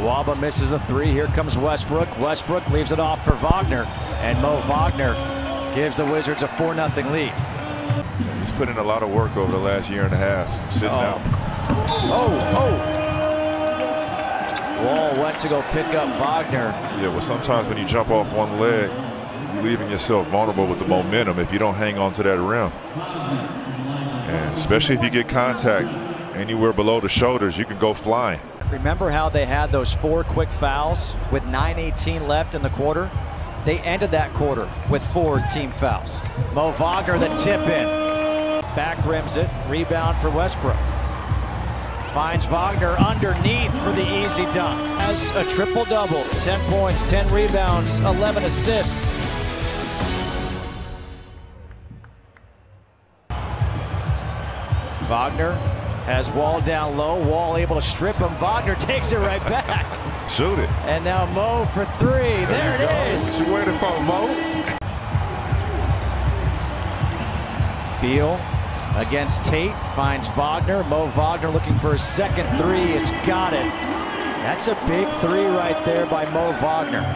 Nwaba misses the three. Here comes Westbrook. Westbrook leaves it off for Wagner. And Moe Wagner gives the Wizards a 4 0 lead. He's put in a lot of work over the last year and a half, sitting Oh. out. Oh, oh. Wall went to go pick up Wagner. Yeah, well, sometimes when you jump off one leg, you're leaving yourself vulnerable with the momentum if you don't hang on to that rim. And especially if you get contact anywhere below the shoulders, you can go flying. Remember how they had those four quick fouls with 9.18 left in the quarter? They ended that quarter with four team fouls. Moe Wagner, the tip in. Back rims it. Rebound for Westbrook. Finds Wagner underneath for the easy dunk. Has a triple double 10 points, 10 rebounds, 11 assists. Wagner has Wall down low. Wall able to strip him. Wagner takes it right back. Shoot it. And now Moe for three. There, you it go. is. What you waiting for, Moe? Beal against Tate finds Wagner. Moe Wagner looking for his second three. It's got it. That's a big three right there by Moe Wagner.